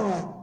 Wow.